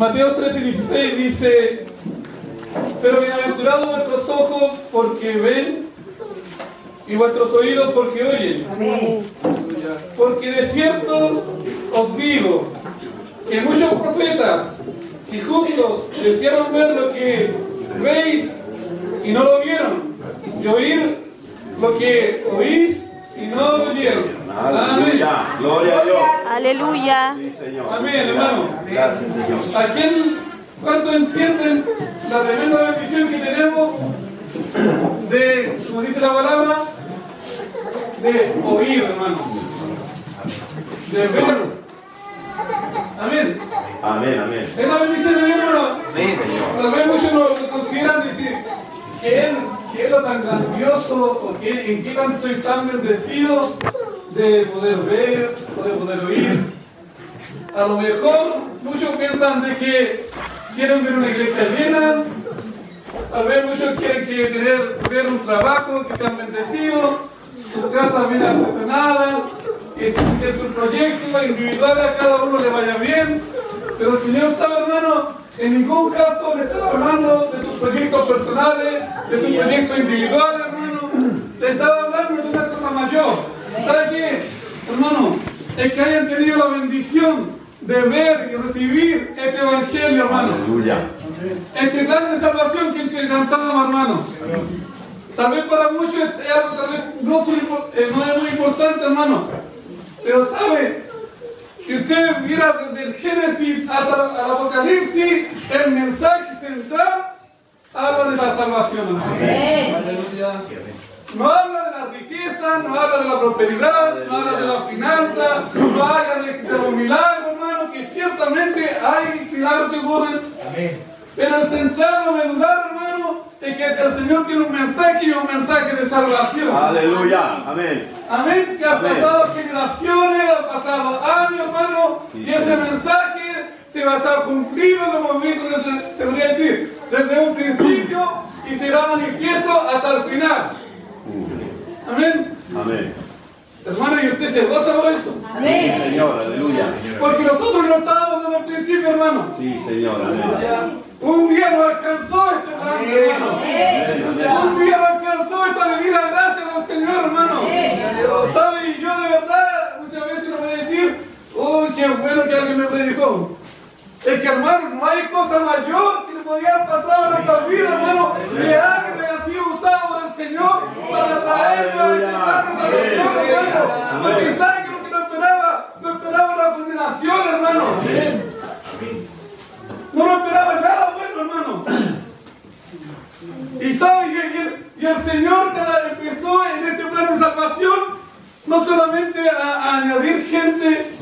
Mateo 13, 16 dice, pero bienaventurados vuestros ojos porque ven y vuestros oídos porque oyen. Porque de cierto os digo que muchos profetas y justos desearon ver lo que veis y no lo vieron, y oír lo que oís y no lo oyeron. Amén. Aleluya. Gloria a Dios. Aleluya. Sí, Señor. Amén, hermano. Gracias, Señor. ¿A quién, cuánto entienden la tremenda bendición que tenemos de, como dice la palabra, de oír, hermano? De ver. Amén. Amén, amén. Es la bendición de Dios, hermano. Sí, Señor. Vez muchos lo, lo consideran decir, ¿qué, ¿qué es lo tan grandioso o en qué tanto soy tan bendecido de poder ver, de poder oír? A lo mejor muchos piensan de que quieren ver una iglesia llena, tal vez muchos quieren que ver un trabajo, que sean bendecidos, sus casas bien artesonadas, que, que sus proyectos individuales a cada uno le vaya bien, pero el Señor sabe, hermano, en ningún caso le estaba hablando de sus proyectos personales, de sus proyectos individuales, hermano, le estaba hablando de una cosa mayor. ¿Sabe qué, hermano? Es que hayan tenido la bendición de ver y recibir este evangelio, hermano. Aleluya. Este plan de salvación que, que cantábamos, hermano. Tal vez para muchos es algo tal vez no, no es muy importante, hermano. Pero sabe, si usted viera desde el Génesis hasta el Apocalipsis, el mensaje central habla de la salvación. Aleluya. No habla de la riqueza, no habla de la prosperidad, no habla de la finanza, no habla de, de los milagros, hermano, que ciertamente hay milagros que ocurren. Pero el central, lo medular, hermano, es que el Señor tiene un mensaje y un mensaje de salvación. Aleluya. Amén. Amén, que ha Amén. pasado generaciones, ha pasado años, hermano, y ese mensaje se va a estar cumplido, lo hemos visto desde, se podría decir, desde un principio y será manifiesto hasta el final. Amén. Amén. Hermano, ¿y usted se goza por esto? Sí, Señor. Aleluya. Porque nosotros no estábamos desde el principio, hermano. Sí, Señor. Amén. Un día nos alcanzó este plan, hermano. Un día nos alcanzó esta divina gracia del Señor, hermano. ¿Sabe? Y yo de verdad muchas veces no voy a decir, uy, qué bueno que alguien me predicó. Es que, hermano, no hay cosa mayor que le podía pasar a nuestra vida, hermano, que alguien me ha sido usado por el Señor para traerme a este plan de salvación, hermano. Porque sabe que lo que no esperaba, no esperaba la condenación, hermano. No lo esperaba nada bueno, hermano. Y sabe, y el, Señor cada- empezó en este plan de salvación no solamente a, a añadir gente,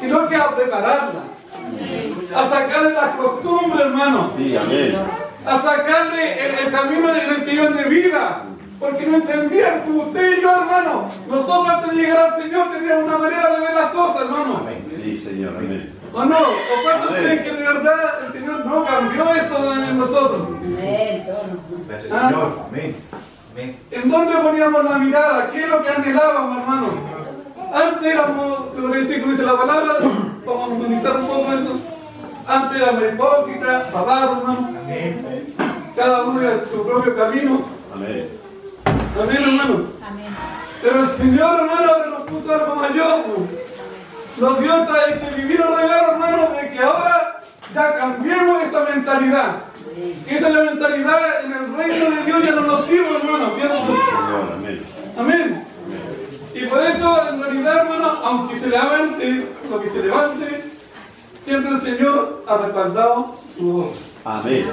sino que a prepararla. A sacarle las costumbres, hermano. Sí, amén. A sacarle el, el camino en el que iban de vida. Porque no entendían como usted y yo, hermano. Nosotros antes de llegar al Señor teníamos una manera de ver las cosas, hermano. Sí, Señor. Amén. ¿O no? ¿O cuántos Amén. creen que de verdad el Señor no cambió eso en nosotros? Gracias, Ah. Señor. Amén. Amén. ¿En dónde poníamos la mirada? ¿Qué es lo que anhelábamos, hermano? Antes éramos, se podría decir como dice la palabra, vamos a humanizar un poco eso. Antes éramos hipócritas, babados, hermano. Cada uno iba su propio camino. Amén. Amén, hermano. Pero el Señor, hermano, nos puso algo mayor. Nos dio este divino regalo, hermano, de que ahora ya cambiemos esta mentalidad. Que esa es la mentalidad en el reino de Dios ya no nos sirve, hermano, ¿cierto? Amén. Amén. Y por eso, en realidad, hermano, aunque se levante lo que se levante, siempre el Señor ha respaldado su voz. Amén.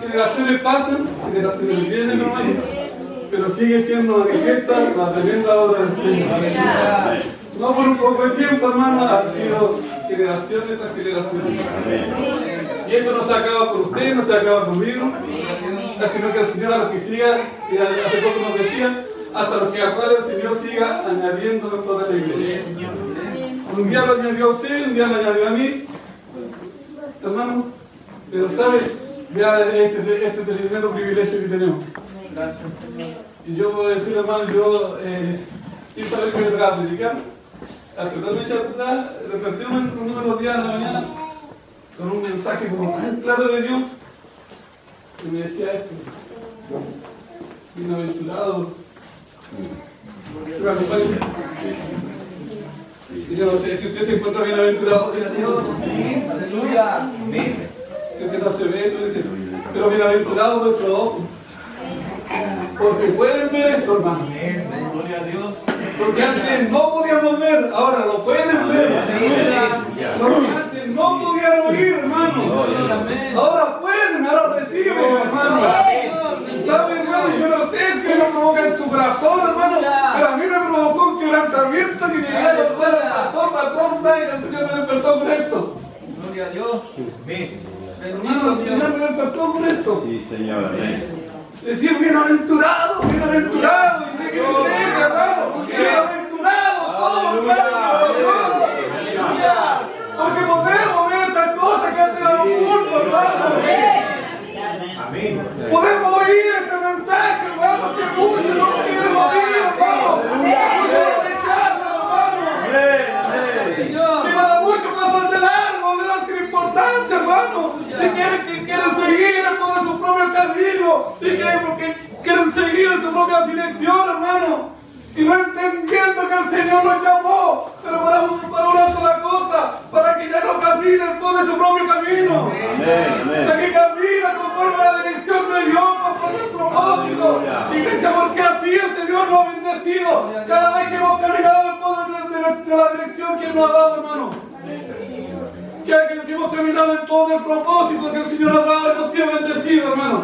Generaciones pasan, generaciones vienen, pero sigue siendo manifiesta la tremenda obra del Señor. Amén. No por un poco de tiempo, hermano, ha sido generaciones tras generaciones. Amén. Y esto no se acaba por usted, no se acaba conmigo, sino que el Señor a los que siga, y hace poco nos decía, hasta los que a cuales el Señor siga añadiendo en toda la iglesia. Un día lo añadió a usted, un día lo añadió a mí, hermano, pero sabe, ya este, este es el tremendo privilegio que tenemos. Y yo voy a decir, hermano, yo, eh, sin saber que me tocaba predicar, hace dos meses atrás, desperté uno uno de los días de la mañana pasaje como tan claro de Dios. Y me decía esto. Bienaventurado. Y yo no sé si usted se encuentra bienaventurado, diga Dios. Aleluya. Que usted no se ve, tú dices, pero bienaventurado vuestro ojo. Porque pueden ver esto, hermano. Gloria a Dios. Porque antes no podíamos ver, ahora lo pueden ver. Antes no podían oír, hermano. Ahora pueden, ahora reciben, hermano. ¿Sabe, hermano? Yo no sé qué lo provoca en su corazón, hermano. Pero a mí me provocó un quebrantamiento que llegué a contar al pastor, pastor, ¿sabe que el Señor me despertó con esto? Gloria a Dios. Amén. Hermano, el Señor me despertó con esto. Sí, Señor, amén. Decir bienaventurado, bienaventurado, y sé que dice, hermano, bienaventurados somos, hermano, porque podemos ver estas cosas que antes eran ocultas, hermano. Amén. Podemos oír este mensaje, hermano, que muchos no quieren oír, hermano. Muchos lo rechazan, hermano. Que para muchos pasan de largo, le dan sin importancia, hermano. Si quieren, que quieren seguir por su propio quieren, porque quieren seguir en su propia dirección, hermano. Y no entendiendo que el Señor los llamó, pero para, un- para una sola cosa, para que ya no caminen por su propio camino. Para que camina conforme a la dirección de Dios, conforme a su propósito. Iglesia, porque así el Señor nos ha bendecido. Cada vez que hemos caminado en pos de, de- de la dirección que Él nos ha dado, hermano. Que, que- que hemos caminado en todo el propósito que el Señor nos ha dado, hemos sido bendecidos, hermano.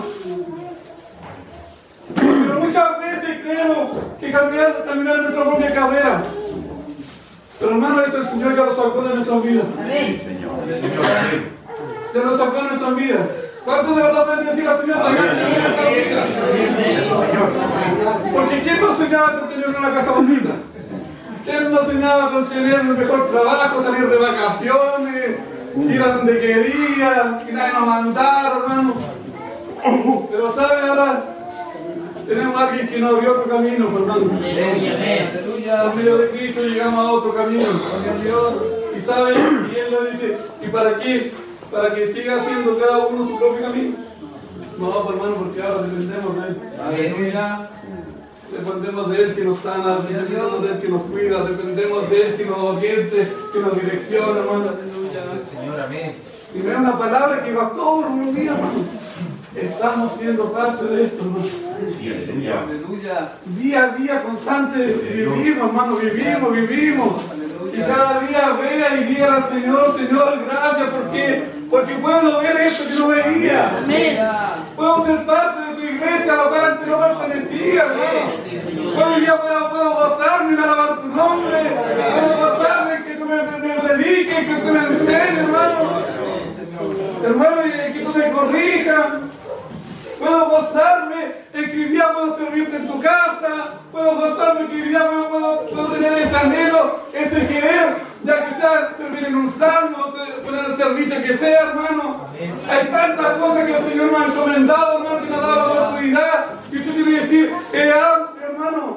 Creemos que caminar, caminar en nuestra propia carrera. Pero hermano, eso el Señor ya lo sacó de nuestras vidas. Sí, Señor. Sí, Señor, amén. Se lo sacó de nuestras vidas. ¿Cuántos de verdad pueden decir al Señor sacar de nuestras vidas? Porque ¿quién nos soñaba con tener una casa bonita? ¿Quién nos soñaba con tener un mejor trabajo, salir de vacaciones, ir a donde quería, que nadie nos mandara, hermano? Pero ¿sabe ahora? Tenemos a alguien que nos abrió otro camino, hermano. Por medio de Cristo llegamos a otro camino. Y sabe, y él lo dice, ¿y para qué? Para que siga haciendo cada uno su propio camino. No, pues, hermano, porque ahora dependemos de él. Aleluya. Dependemos de Él que nos sana, dependemos de Él que nos cuida, dependemos de Él que nos oriente, que nos direcciona, hermano. Señor, amén. Y me da una palabra que va todos los días, hermano. Estamos siendo parte de esto, hermano. Sí. Aleluya. Día a día constante vivimos, hermano, vivimos, vivimos. Y cada día vea y diga al Señor, Señor, gracias porque, porque puedo ver esto que no veía. Puedo ser parte de tu iglesia, a la cual antes no pertenecía, hermano. Hoy día puedo, puedo gozarme en alabar tu nombre. Puedo gozarme en que tú me, me, me prediques, que tú me enseñes, hermano. Hermano, que tú me corrijas. Puedo gozarme en que hoy día puedo servirte en tu casa. Puedo gozarme que hoy día puedo, puedo- puedo tener ese anhelo, ese querer, ya que sea servir en un salmo, poner el servicio que sea, hermano. Hay tantas cosas que el Señor me ha encomendado, hermano, que me ha dado la oportunidad. Y usted tiene que decir, es amplio, hermano.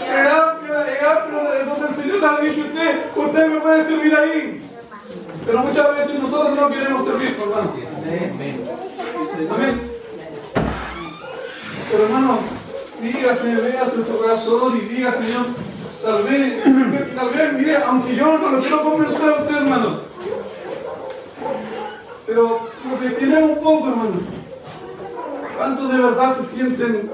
Es amplio, es amplio, el Señor le ha dicho a usted, usted me puede servir ahí. Pero muchas veces nosotros no queremos servir, hermano. Amén. Pero hermano, dígase, veas en su corazón y diga, Señor, tal vez, tal vez, mire, aunque yo no lo quiero convencer a usted, hermano. Pero reflexionemos un poco, hermano. ¿Cuántos de verdad se sienten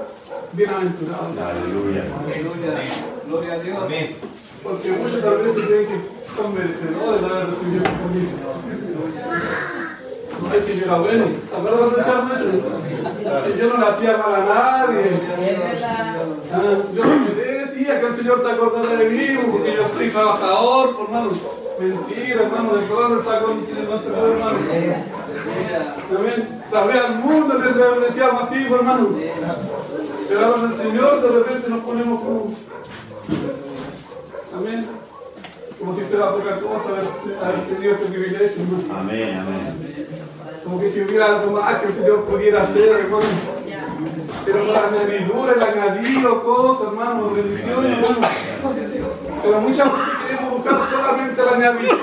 bienaventurados? Aleluya. Aleluya. Gloria a Dios. Amén. Porque muchos tal vez se creen que son merecedores de haber recibido el conmigo. Ay, que yo era bueno. ¿Se acuerdan cuando decíamos eso? Que yo no le hacía mal a nadie. Yo no me decía que el Señor se acordara de mí porque yo soy trabajador, hermano. Mentira, hermano, de todo el sacó de nuestro hermano. Amén. Tal vez al mundo le le decíamos así, pues, hermano. Pero ahora el Señor de repente nos ponemos como. Amén. Como si fuera poca cosa haber, tenido este privilegio. Amén, amén. Como que si hubiera algo más que el Señor pudiera hacer, hermano. Pero con la añadidura, el añadido, cosas, hermano, bendiciones, hermano. Pero muchas veces queremos buscar solamente la añadidura.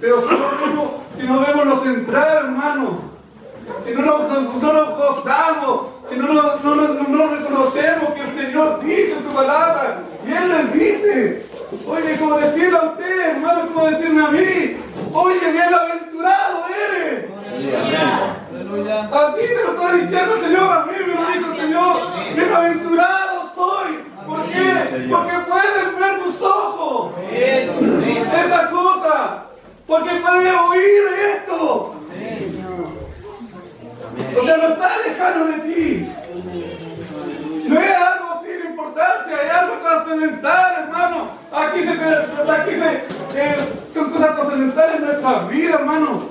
Pero si no vemos, si no vemos los podemos entrar, hermano. Si no nos, no nos gozamos, si no, no, no, no- no reconocemos que el Señor dice en su palabra, y Él les dice, oye, como decirle a usted, hermano, como decirme a mí, oye, bienaventurado eres. Aleluya. A ti te lo está diciendo el Señor, a mí me lo dijo el Señor. Bienaventurado soy. ¿Por qué? Porque pueden ver tus ojos. Esta cosa. Porque puedes oír esto. O sea, no está lejano de ti. No es algo sin importancia, es algo trascendental, hermano. Aquí se, aquí se, eh, son cosas trascendentales en nuestras vidas, hermano.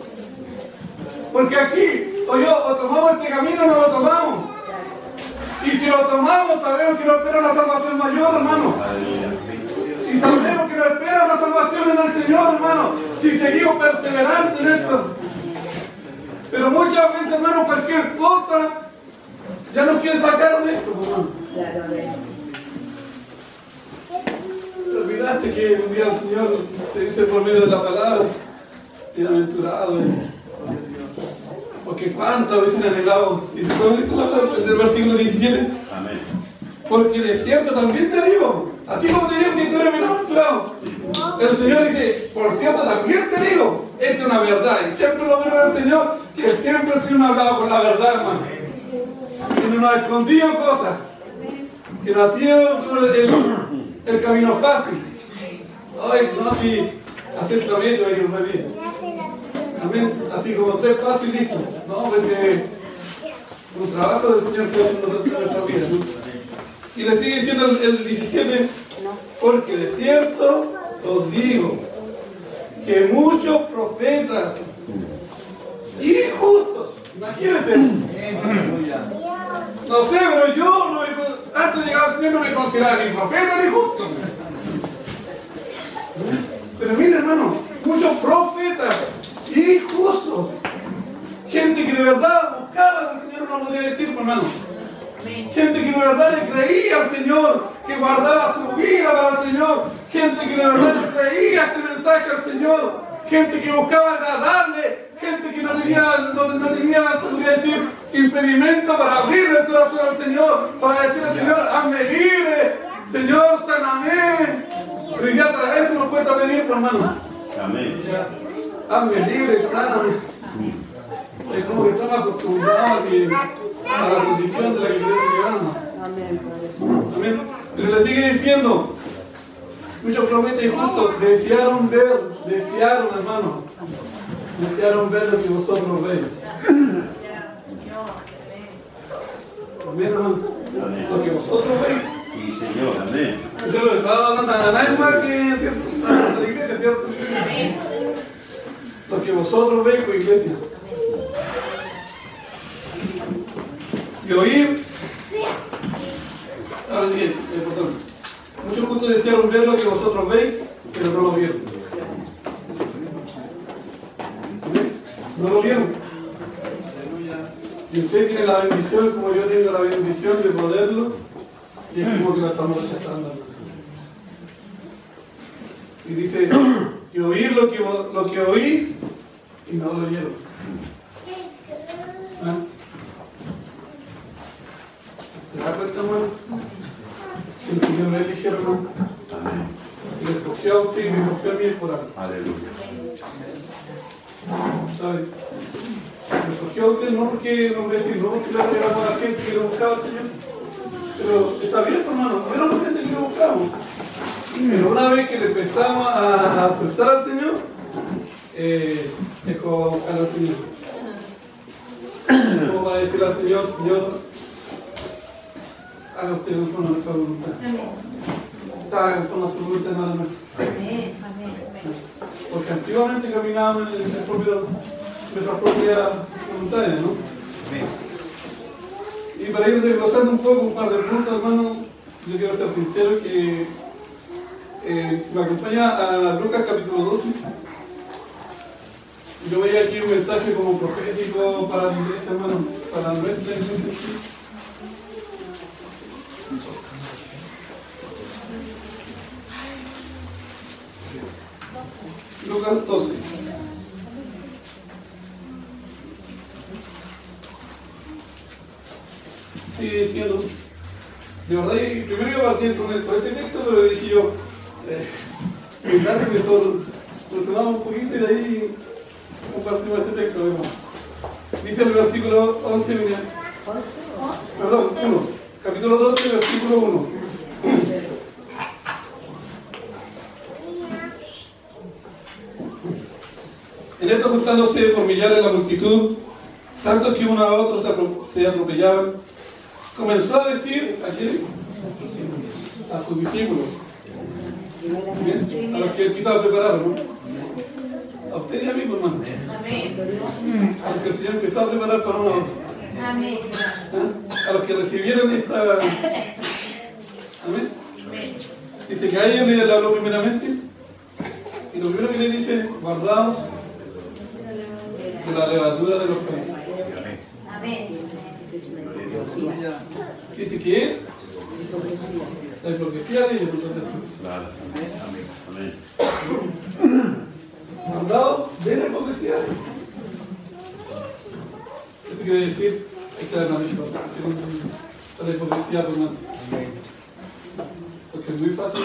Porque aquí, o yo, o tomamos este camino o no lo tomamos. Y si lo tomamos, sabemos que nos espera una salvación mayor, hermano. Y sabemos que nos espera una salvación en el Señor, hermano. Si seguimos perseverantes en esto. Pero muchas veces, hermano, cualquier cosa ya nos quiere sacar de esto, hermano. Te olvidaste que un día el Señor te dice por medio de la palabra, bienaventurado eres. Porque cuántas veces han anhelado, dice, ¿cómo dice la palabra del versículo 17? Amén. Porque de cierto también te digo, así como te digo que tú eres bienaventurado, el Señor dice, por cierto también te digo, esta es una verdad, y siempre lo veo del Señor, que siempre el Señor me ha hablado con la verdad, hermano, que no nos ha escondido cosas, que no ha sido el, el camino fácil. Ay, no, si a ir muy bien. Amén, así como tres pasos y listo. No, porque un trabajo del Señor que hace nosotros en nuestra vida. Y le sigue diciendo el, el 17, porque de cierto os digo que muchos profetas y justos, imagínense, no sé, pero yo no me antes de llegar al Señor no me consideraba ni profeta ni justo. Pero mire hermano, muchos profetas y justos, gente que de verdad buscaba al Señor, no podría decir, hermano. Gente que de verdad le creía al Señor, que guardaba su vida para el Señor. Gente que de verdad le creía este mensaje al Señor. Gente que buscaba agradarle. Gente que no tenía, no, no tenía, podría decir, impedimento para abrirle el corazón al Señor. Para decirle al Señor, hazme libre. Señor, sáname. Pero ya otra vez nos cuesta pedir, pues, hermano. Amén. Hazme libre, sáname. Es como que estamos acostumbrados a, la condición de la que Dios llegamos. Amén. Pero le sigue diciendo, muchos profetas y justos desearon ver, desearon hermano, desearon ver lo que vosotros veis. Amén, hermano. Lo que vosotros veis. Sí, Señor. Amén. Yo lo estaba hablando a que ¿cierto? a la iglesia, ¿cierto? Lo que vosotros veis, pues iglesia. Y oír. Ahora siguiente, es importante. Muchos justos desearon ver lo que vosotros veis, pero no lo vieron. ¿Sí? No lo vieron. Y usted tiene la bendición, como yo tengo la bendición de poderlo, y es como que la estamos rechazando. Y dice, y oír lo que, lo que oís, y no lo oyeron. ¿Ah? ¿Se da cuenta, hermano? El Señor me eligió, hermano. Le escogió a usted y me escogió a mí por algo. Aleluya. ¿Sabes? Me escogió a usted no porque, no voy a decir, no porque le regalamos a la gente que lo buscaba al Señor. Pero está bien, hermano, no era la gente que lo buscamos. Pero una vez que le empezamos a, a aceptar al Señor, eh, como buscar al Señor. Como va a decir al Señor, Señor, haga usted a nuestra voluntad. Haga conforme a su voluntad. Porque antiguamente caminábamos en nuestras propias voluntades, ¿no? Y para ir desglosando un poco, un par de puntos, hermano, yo quiero ser sincero que eh, si me acompaña a Lucas capítulo 12, yo veía aquí un mensaje como profético para la iglesia, hermano, para nuestra iglesia. Lucas 12. Sigue diciendo, de verdad, primero iba a partir con, el, este texto, pero dije yo, eh, que me lo, lo tomamos un poquito y de ahí compartimos este texto. vemos. Dice el versículo 11, mira, perdón, 1, capítulo 12, versículo 1. En esto juntándose por millares la multitud, tanto que uno a otro se, atropellaban, comenzó a decir a quién? A sus discípulos. Bien, A los que quizás prepararon, ¿no? A usted y a mí, hermano. A los que el Señor empezó a preparar para una Amén. ¿Ah? A los que recibieron esta. Amén. Dice que a ellos le habló primeramente. Y lo primero que le dice, guardaos de la levadura de los países. Amén. Dice que es la hipocresía de ellos. Claro. Amén. Guardaos de la hipocresía. Esto quiere decir, esta es la misma la hipocresía, por más. Porque es muy fácil